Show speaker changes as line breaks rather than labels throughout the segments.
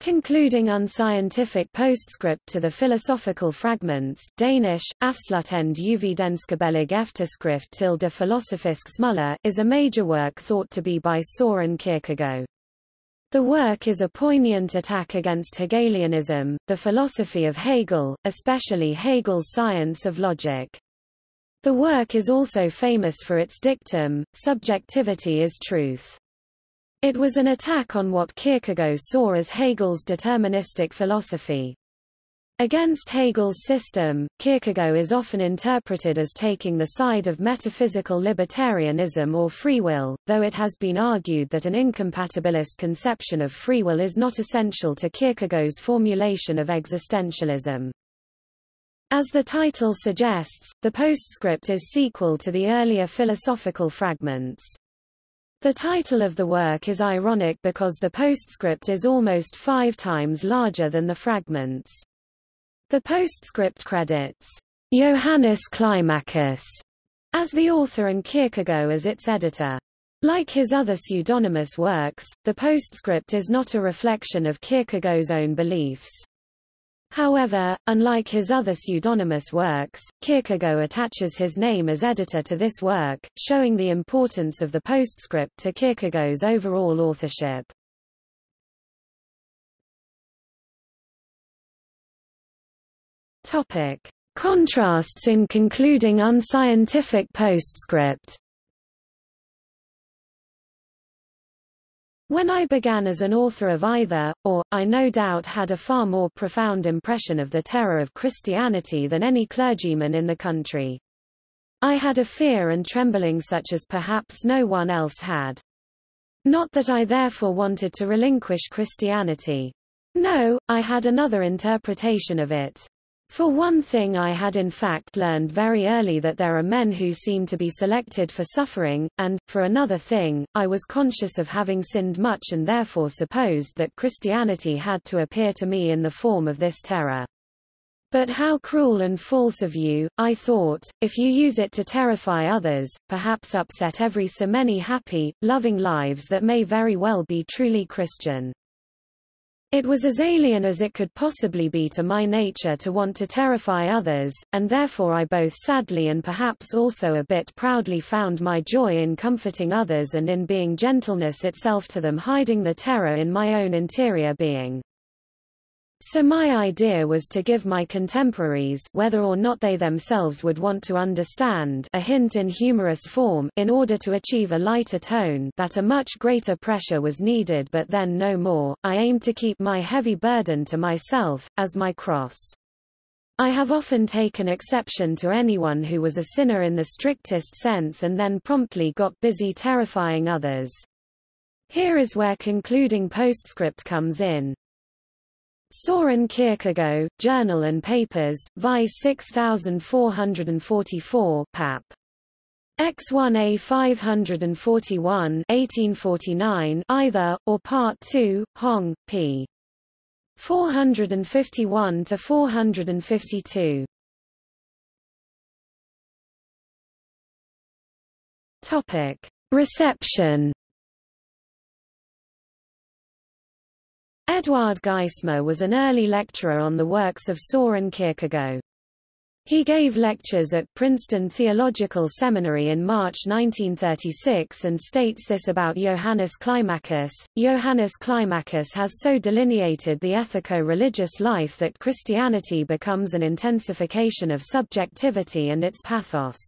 Concluding unscientific postscript to the philosophical fragments Danish, Afsluttende Uvidenskabelig efterskrift til det philosophiske Smuler is a major work thought to be by Søren Kierkegaard. The work is a poignant attack against Hegelianism, the philosophy of Hegel, especially Hegel's science of logic. The work is also famous for its dictum, subjectivity is truth. It was an attack on what Kierkegaard saw as Hegel's deterministic philosophy. Against Hegel's system, Kierkegaard is often interpreted as taking the side of metaphysical libertarianism or free will, though it has been argued that an incompatibilist conception of free will is not essential to Kierkegaard's formulation of existentialism. As the title suggests, the postscript is sequel to the earlier philosophical fragments. The title of the work is ironic because the postscript is almost five times larger than the fragments. The postscript credits Johannes Climacus as the author and Kierkegaard as its editor. Like his other pseudonymous works, the postscript is not a reflection of Kierkegaard's own beliefs. However, unlike his other pseudonymous works, Kierkegaard attaches his name as editor to this work, showing the importance of the postscript to Kierkegaard's overall authorship. Topic: Contrasts in concluding unscientific postscript. When I began as an author of either, or, I no doubt had a far more profound impression of the terror of Christianity than any clergyman in the country. I had a fear and trembling such as perhaps no one else had. Not that I therefore wanted to relinquish Christianity. No, I had another interpretation of it. For one thing I had in fact learned very early that there are men who seem to be selected for suffering, and, for another thing, I was conscious of having sinned much and therefore supposed that Christianity had to appear to me in the form of this terror. But how cruel and false of you, I thought, if you use it to terrify others, perhaps upset every so many happy, loving lives that may very well be truly Christian. It was as alien as it could possibly be to my nature to want to terrify others, and therefore I both sadly and perhaps also a bit proudly found my joy in comforting others and in being gentleness itself to them hiding the terror in my own interior being. So my idea was to give my contemporaries whether or not they themselves would want to understand a hint in humorous form in order to achieve a lighter tone that a much greater pressure was needed but then no more. I aimed to keep my heavy burden to myself, as my cross. I have often taken exception to anyone who was a sinner in the strictest sense and then promptly got busy terrifying others. Here is where concluding postscript comes in. Soren Kierkegaard, Journal and Papers, Vi 6444 pap. X1A 541 1849 either, or Part 2, Hong, p. 451 to 452. Topic: Reception Eduard Geismar was an early lecturer on the works of Soren Kierkegaard. He gave lectures at Princeton Theological Seminary in March 1936 and states this about Johannes Climacus. Johannes Climacus has so delineated the ethico-religious life that Christianity becomes an intensification of subjectivity and its pathos.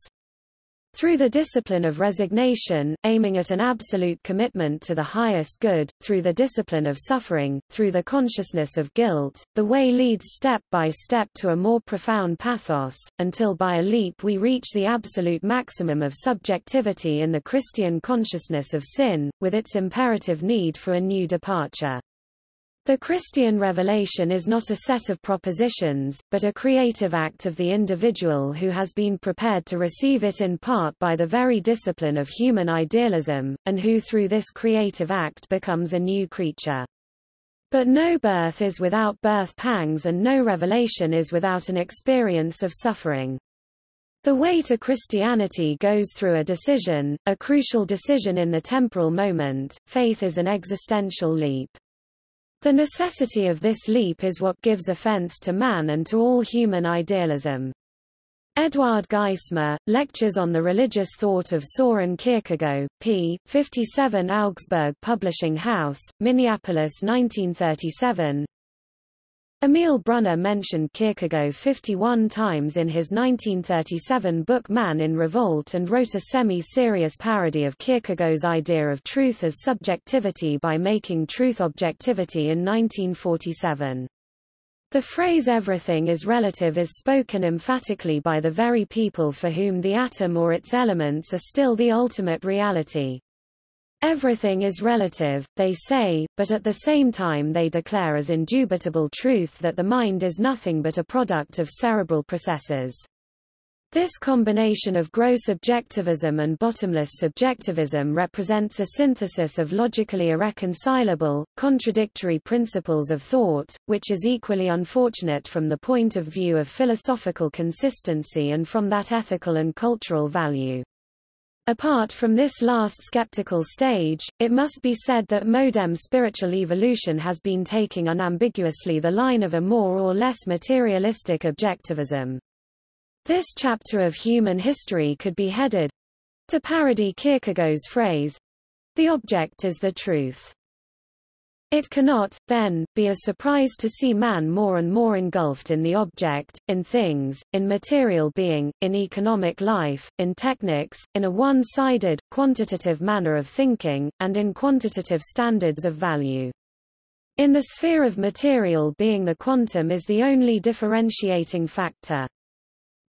Through the discipline of resignation, aiming at an absolute commitment to the highest good, through the discipline of suffering, through the consciousness of guilt, the way leads step by step to a more profound pathos, until by a leap we reach the absolute maximum of subjectivity in the Christian consciousness of sin, with its imperative need for a new departure. The Christian revelation is not a set of propositions, but a creative act of the individual who has been prepared to receive it in part by the very discipline of human idealism, and who through this creative act becomes a new creature. But no birth is without birth pangs and no revelation is without an experience of suffering. The way to Christianity goes through a decision, a crucial decision in the temporal moment. Faith is an existential leap. The necessity of this leap is what gives offense to man and to all human idealism. Eduard Geismar, Lectures on the Religious Thought of Soren Kierkegaard, p. 57 Augsburg Publishing House, Minneapolis 1937 Emil Brunner mentioned Kierkegaard 51 times in his 1937 book Man in Revolt and wrote a semi-serious parody of Kierkegaard's idea of truth as subjectivity by making truth objectivity in 1947. The phrase everything is relative is spoken emphatically by the very people for whom the atom or its elements are still the ultimate reality. Everything is relative, they say, but at the same time they declare as indubitable truth that the mind is nothing but a product of cerebral processes. This combination of gross objectivism and bottomless subjectivism represents a synthesis of logically irreconcilable, contradictory principles of thought, which is equally unfortunate from the point of view of philosophical consistency and from that ethical and cultural value. Apart from this last skeptical stage, it must be said that modem spiritual evolution has been taking unambiguously the line of a more or less materialistic objectivism. This chapter of human history could be headed to parody Kierkegaard's phrase, the object is the truth. It cannot, then, be a surprise to see man more and more engulfed in the object, in things, in material being, in economic life, in techniques, in a one-sided, quantitative manner of thinking, and in quantitative standards of value. In the sphere of material being the quantum is the only differentiating factor.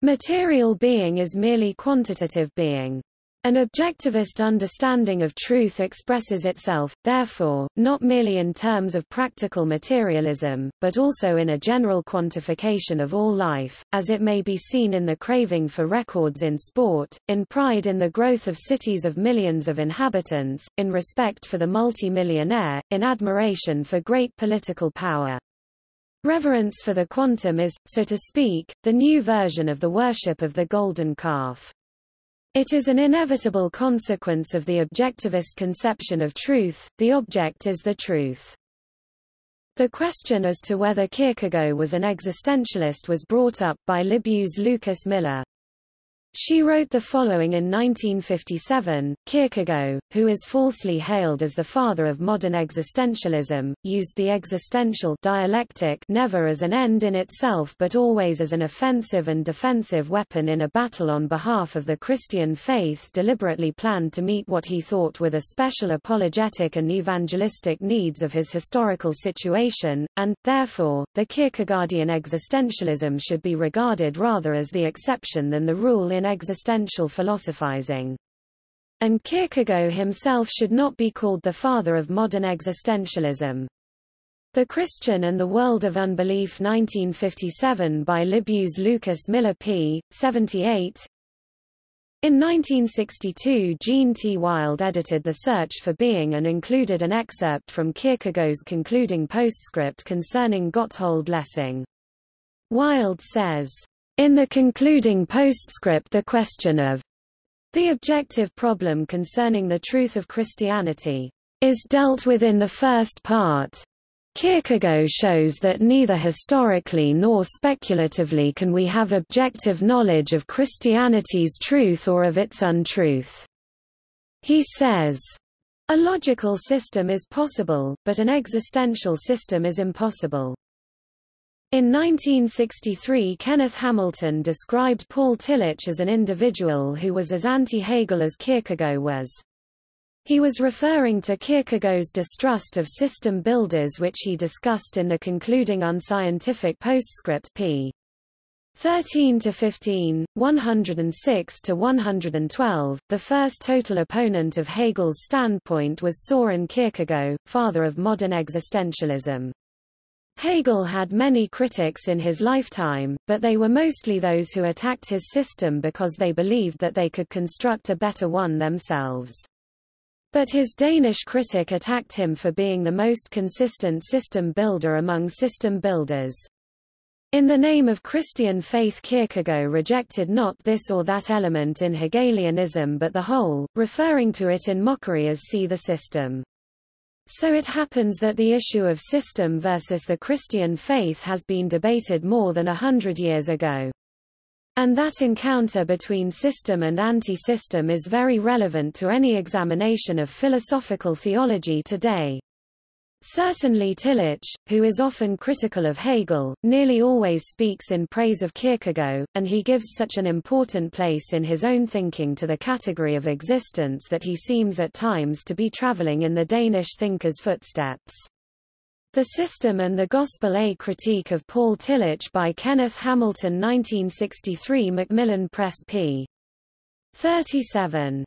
Material being is merely quantitative being. An objectivist understanding of truth expresses itself, therefore, not merely in terms of practical materialism, but also in a general quantification of all life, as it may be seen in the craving for records in sport, in pride in the growth of cities of millions of inhabitants, in respect for the multi-millionaire, in admiration for great political power. Reverence for the quantum is, so to speak, the new version of the worship of the golden calf. It is an inevitable consequence of the objectivist conception of truth, the object is the truth. The question as to whether Kierkegaard was an existentialist was brought up by Libuse Lukas Miller. She wrote the following in 1957, Kierkegaard, who is falsely hailed as the father of modern existentialism, used the existential dialectic never as an end in itself but always as an offensive and defensive weapon in a battle on behalf of the Christian faith deliberately planned to meet what he thought were the special apologetic and evangelistic needs of his historical situation, and, therefore, the Kierkegaardian existentialism should be regarded rather as the exception than the rule in existential philosophizing. And Kierkegaard himself should not be called the father of modern existentialism. The Christian and the World of Unbelief 1957 by Libuse Lukas Miller p. 78 In 1962 Jean T. Wilde edited The Search for Being and included an excerpt from Kierkegaard's concluding postscript concerning Gotthold Lessing. Wilde says, in the concluding postscript the question of the objective problem concerning the truth of Christianity is dealt with in the first part. Kierkegaard shows that neither historically nor speculatively can we have objective knowledge of Christianity's truth or of its untruth. He says, a logical system is possible, but an existential system is impossible. In 1963 Kenneth Hamilton described Paul Tillich as an individual who was as anti-Hegel as Kierkegaard was. He was referring to Kierkegaard's distrust of system builders which he discussed in the concluding unscientific postscript p. 13 to 15, 106 to 112. The first total opponent of Hegel's standpoint was Soren Kierkegaard, father of modern existentialism. Hegel had many critics in his lifetime, but they were mostly those who attacked his system because they believed that they could construct a better one themselves. But his Danish critic attacked him for being the most consistent system builder among system builders. In the name of Christian faith Kierkegaard rejected not this or that element in Hegelianism but the whole, referring to it in mockery as see the system. So it happens that the issue of system versus the Christian faith has been debated more than a hundred years ago. And that encounter between system and anti-system is very relevant to any examination of philosophical theology today. Certainly Tillich, who is often critical of Hegel, nearly always speaks in praise of Kierkegaard, and he gives such an important place in his own thinking to the category of existence that he seems at times to be traveling in the Danish thinker's footsteps. The System and the Gospel A Critique of Paul Tillich by Kenneth Hamilton 1963 Macmillan Press p. 37.